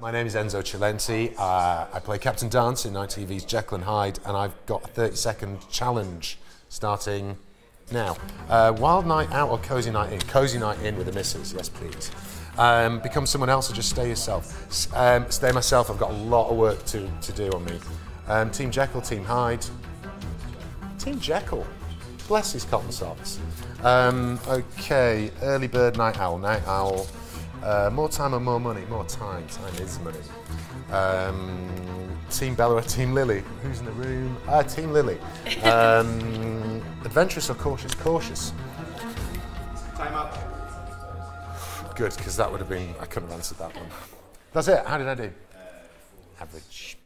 My name is Enzo Cilenti. Uh, I play Captain Dance in ITV's Jekyll and Hyde, and I've got a 30 second challenge starting now. Uh, wild night out or cozy night in? Cozy night in with the missus, yes please. Um, become someone else or just stay yourself? S- Um, stay myself, I've got a lot of work to, to do on me. Um, team Jekyll, Team Hyde. Team Jekyll. Bless his cotton socks. Um, okay, early bird, night owl, night owl. Uh, more time or more money? More time. Time is money. Um, team Bella or Team Lily? Who's in the room? Ah, Team Lily. Um, adventurous or cautious? Cautious. Time up. Good, because that would have been, I couldn't have answered that one. That's it. How did I do? Average.